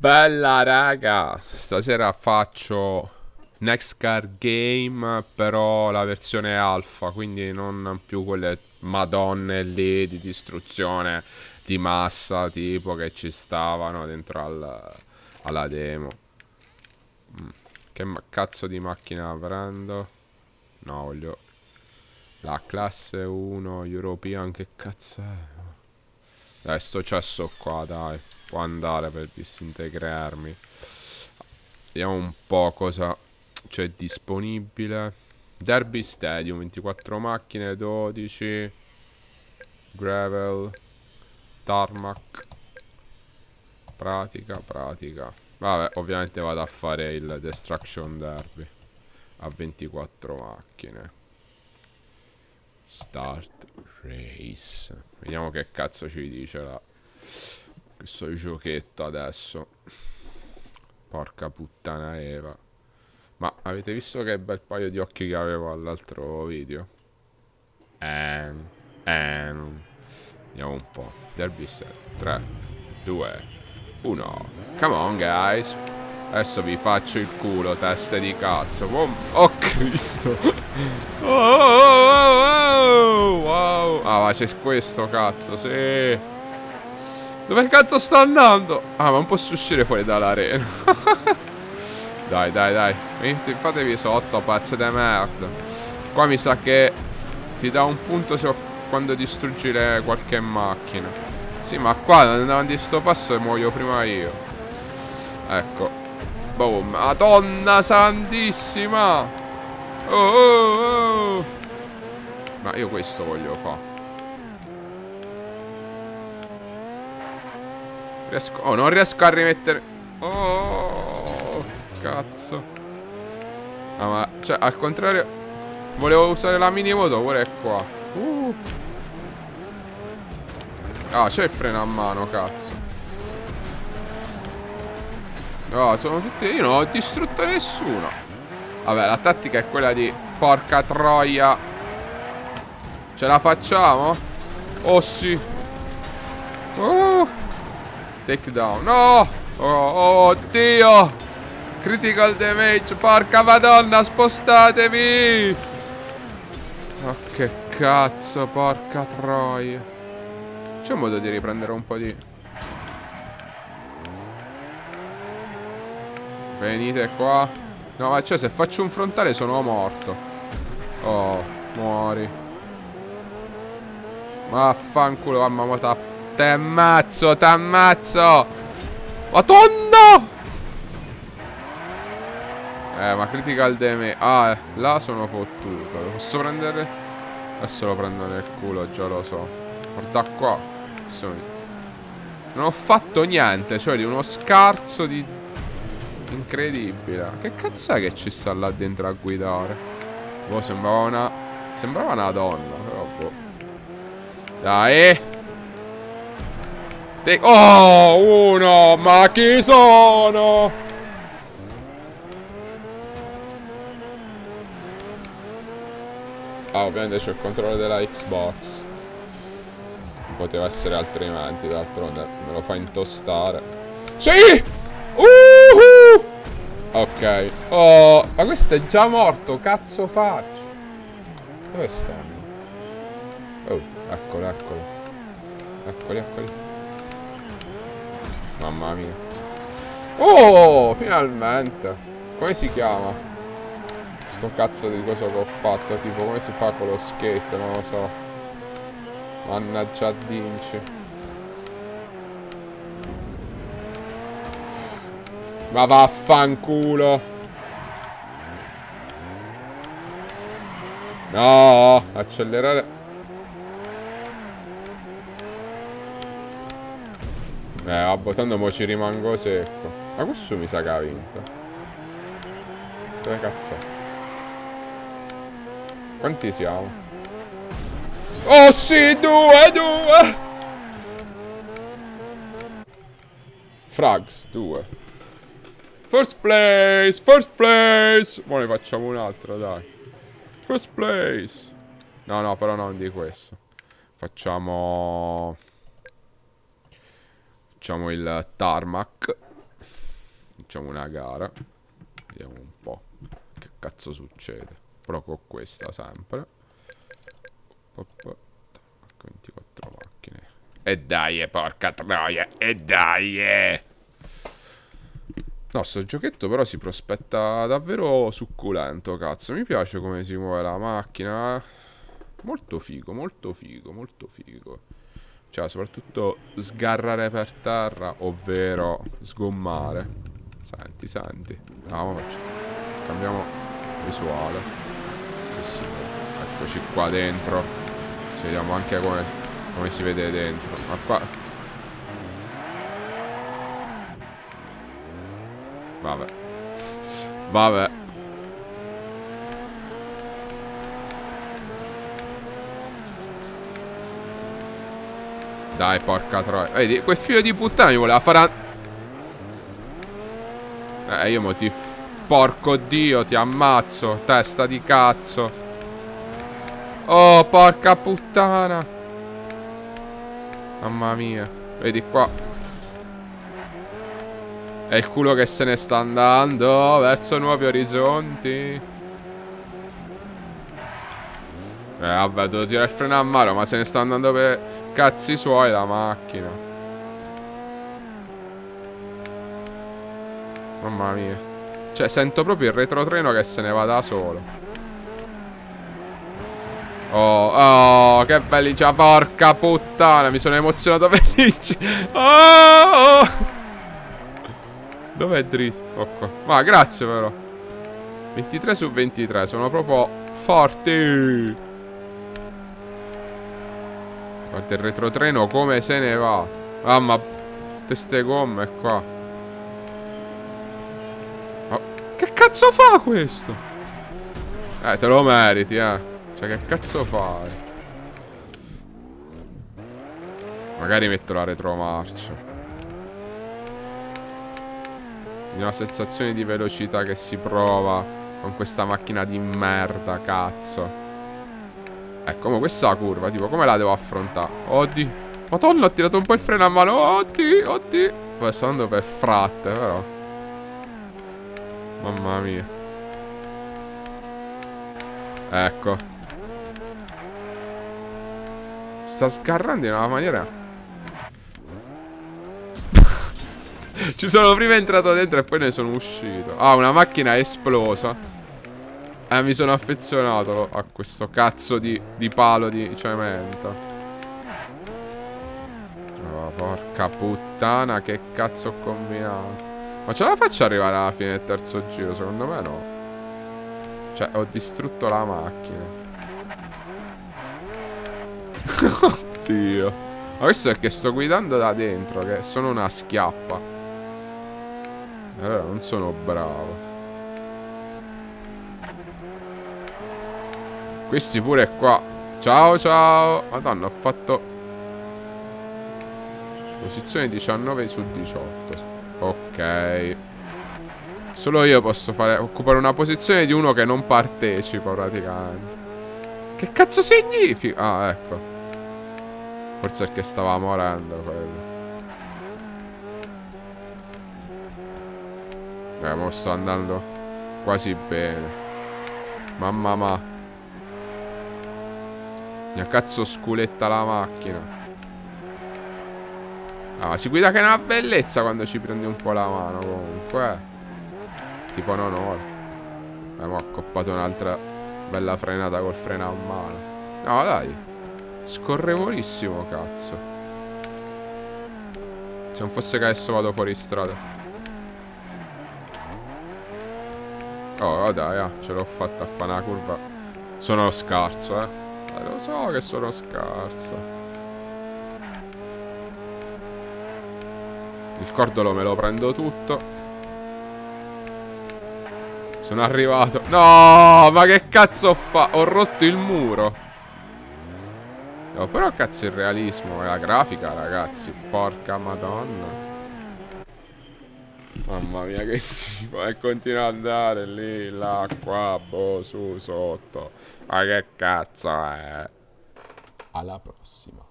Bella raga, stasera faccio Next Car Game, però la versione alfa, quindi non più quelle madonne lì di distruzione di massa tipo che ci stavano dentro al, alla demo. Mm, che cazzo di macchina prendo? No, voglio la classe 1 European, che cazzo è? Dai, sto cesso qua, dai può andare per disintegrarmi. Vediamo un po' cosa c'è disponibile. Derby Stadium 24 macchine 12 gravel tarmac. Pratica pratica. Vabbè ovviamente vado a fare il destruction derby a 24 macchine. Start race. Vediamo che cazzo ci dice la questo giochetto adesso. Porca puttana Eva. Ma avete visto che bel paio di occhi che avevo all'altro video? Ehm, ehm. Vediamo un po'. Derby set. 3, 2, 1. Come on, guys. Adesso vi faccio il culo, teste di cazzo. Oh, oh Cristo. Oh, oh, oh, oh, wow. Ah, ma c'è questo, cazzo, sì. Dove cazzo sto andando? Ah, ma non posso uscire fuori dall'arena. dai, dai, dai. Fatevi sotto, pazze di merda. Qua mi sa che ti dà un punto se quando distruggi le, qualche macchina. Sì, ma qua davanti a sto passo e muoio prima io. Ecco. Boom. Madonna santissima. Oh, oh, oh. Ma io questo voglio fare. Riesco... Oh, non riesco a rimettere... Oh, cazzo. Ah, ma... Cioè, al contrario... Volevo usare la mini moto, pure qua. Uh. Ah, c'è il freno a mano, cazzo. No, sono tutti... Io non ho distrutto nessuno. Vabbè, la tattica è quella di... Porca troia. Ce la facciamo? Oh, sì. Oh. Takedown. No! Oh, oddio! Critical damage, porca madonna, spostatevi! Oh, che cazzo, porca troia. C'è un modo di riprendere un po' di... Venite qua. No, ma cioè, se faccio un frontale sono morto. Oh, muori. Vaffanculo, mamma mia, T'ammazzo, t'ammazzo. Madonna! Eh, ma critical damage. Ah, là sono fottuto. Lo posso prendere? Adesso lo prendo nel culo, già lo so. Guarda qua. Non ho fatto niente, cioè di uno scarso di... Incredibile. Che cazzo è che ci sta là dentro a guidare? Boh, sembrava una... Sembrava una donna, però boh. Dai! Te oh, uno! Ma chi sono? Ah, ovviamente c'è il controllo della Xbox. Poteva essere altrimenti, d'altronde me lo fa intostare. Sì! Uh -huh! Ok. Oh, ma questo è già morto, cazzo faccio? Dove stanno? Oh, eccolo, eccolo. Eccoli, eccoli. Mamma mia. Oh, finalmente. Come si chiama? Sto cazzo di cosa che ho fatto. Tipo, come si fa con lo skate? Non lo so. Mannaggia Dinci. Ma vaffanculo. No, accelerare. Eh, vabbè, tanto mo ci rimango secco. Ma questo mi sa che ha vinto. Dove cazzo è? Quanti siamo? Oh sì, due, due! Frags, due. First place, first place! Ora ne facciamo un altro, dai. First place. No, no, però non di questo. Facciamo... Facciamo il tarmac. Facciamo una gara. Vediamo un po' che cazzo succede. Però con questa sempre. 24 macchine. E dai, eh, porca troia. E dai, eh. No, sto giochetto però si prospetta davvero succulento, cazzo. Mi piace come si muove la macchina. Molto figo, molto figo, molto figo. Cioè, soprattutto sgarrare per terra, ovvero sgommare. Senti, senti. No, faccio. Cambiamo visuale. Sì, sì. Eccoci qua dentro. Ci vediamo anche come, come si vede dentro. Ma qua Vabbè. Vabbè. Dai, porca troia. Vedi, quel figlio di puttana mi voleva fare... Eh, io mo ti... Porco dio, ti ammazzo. Testa di cazzo. Oh, porca puttana. Mamma mia. Vedi qua. È il culo che se ne sta andando verso nuovi orizzonti. Eh, vabbè, devo tirare il freno a mano, ma se ne sta andando per cazzi suoi la macchina. Mamma mia. Cioè, sento proprio il retrotreno che se ne va da solo. Oh, oh, che belli già, porca puttana, mi sono emozionato felice. Oh, oh. Dov'è dritto? Qua. Ma grazie però. 23 su 23, sono proprio forti. Guarda il retrotreno come se ne va. Ah, ma tutte ste gomme qua. Oh, che cazzo fa questo? Eh, te lo meriti, eh. Cioè, che cazzo fai? Magari metto la retromarcia. una sensazione di velocità che si prova con questa macchina di merda, cazzo. Ecco, ma questa curva, tipo, come la devo affrontare? Oddio. Madonna, ho tirato un po' il freno a mano. Oddio, oddio. Poi sto andando per fratte, però. Mamma mia. Ecco. Sta sgarrando in una maniera Ci sono prima entrato dentro e poi ne sono uscito. Ah, una macchina esplosa. Eh, mi sono affezionato a questo cazzo di, di palo di cemento. Oh, porca puttana, che cazzo ho combinato. Ma ce la faccio arrivare alla fine del terzo giro? Secondo me no. Cioè, ho distrutto la macchina. Oddio. Ma questo è che sto guidando da dentro, che sono una schiappa. Allora non sono bravo. Questi pure qua. Ciao ciao. Madonna, ho fatto... Posizione 19 su 18. Ok. Solo io posso fare, occupare una posizione di uno che non partecipa praticamente. Che cazzo significa? Ah, ecco. Forse è che stava morendo quello. Eh, mo sto andando quasi bene. Mamma ma. Mia cazzo sculetta la macchina. Ah, si guida che è una bellezza quando ci prendi un po' la mano comunque. Eh. Tipo non ora. Mo ho accoppato un'altra bella frenata col freno a mano. No, dai. Scorrevolissimo, cazzo. Se non fosse che adesso vado fuori strada. Oh, dai, ah, ce l'ho fatta a fare una curva. Sono scarso, eh. Eh. Lo so che sono scarso. Il cordolo me lo prendo tutto. Sono arrivato. No, ma che cazzo fa? Ho rotto il muro. No, però cazzo il realismo e la grafica, ragazzi. Porca madonna. Mamma mia che schifo E continua ad andare lì, là, qua, boh, su, sotto Ma che cazzo è? Alla prossima